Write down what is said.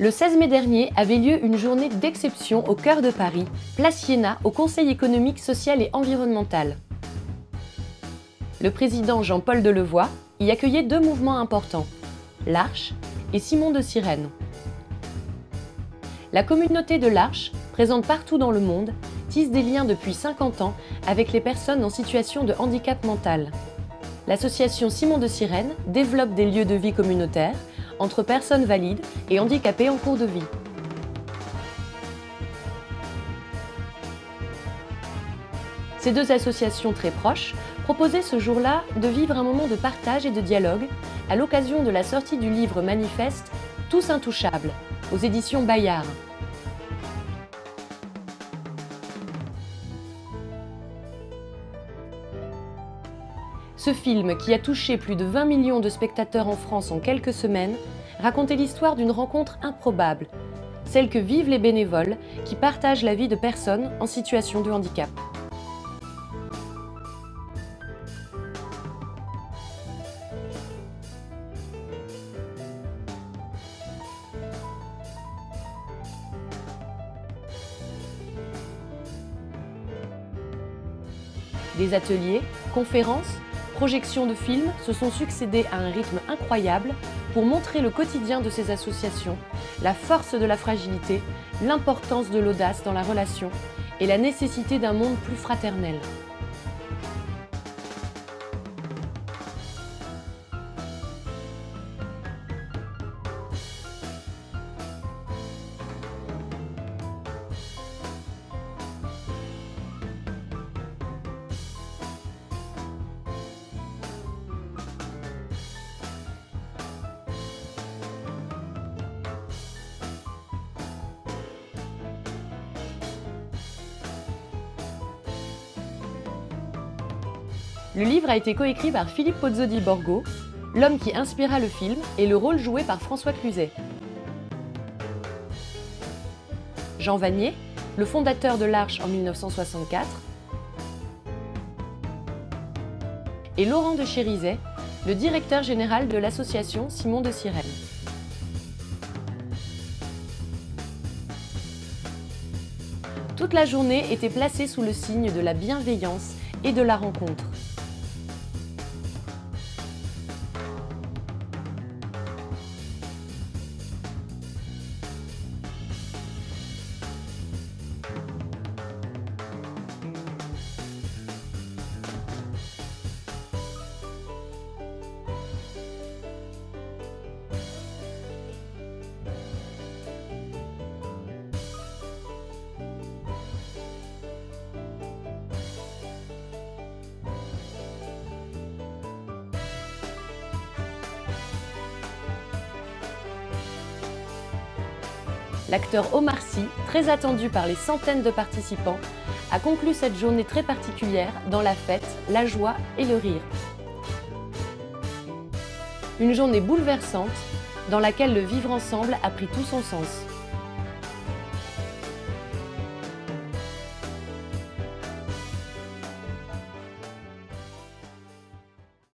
Le 16 mai dernier avait lieu une journée d'exception au cœur de Paris, place Iéna, au Conseil économique, social et environnemental. Le président Jean-Paul Delevoye y accueillait deux mouvements importants, l'Arche et Simon de Sirène. La communauté de l'Arche, présente partout dans le monde, tisse des liens depuis 50 ans avec les personnes en situation de handicap mental. L'association Simon de Sirène développe des lieux de vie communautaires entre personnes valides et handicapées en cours de vie. Ces deux associations très proches proposaient ce jour-là de vivre un moment de partage et de dialogue à l'occasion de la sortie du livre manifeste Tous intouchables aux éditions Bayard. Ce film, qui a touché plus de 20 millions de spectateurs en France en quelques semaines, racontait l'histoire d'une rencontre improbable, celle que vivent les bénévoles qui partagent la vie de personnes en situation de handicap. Des ateliers, conférences, projections de films se sont succédés à un rythme incroyable pour montrer le quotidien de ces associations, la force de la fragilité, l'importance de l'audace dans la relation et la nécessité d'un monde plus fraternel. Le livre a été coécrit par Philippe Pozzodi Borgo, l'homme qui inspira le film et le rôle joué par François Cluzet. Jean Vanier, le fondateur de l'Arche en 1964, et Laurent de Chérizet, le directeur général de l'association Simon de Sirène. Toute la journée était placée sous le signe de la bienveillance et de la rencontre. L'acteur Omar Sy, très attendu par les centaines de participants, a conclu cette journée très particulière dans la fête, la joie et le rire. Une journée bouleversante dans laquelle le vivre ensemble a pris tout son sens.